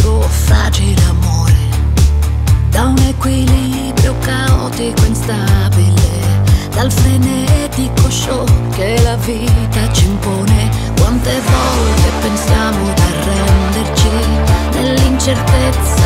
tuo facile amore. Da un equilibrio caotico instabile dal frenetico show che la vita ci impone quante volte pensiamo di arrenderci nell'incertezza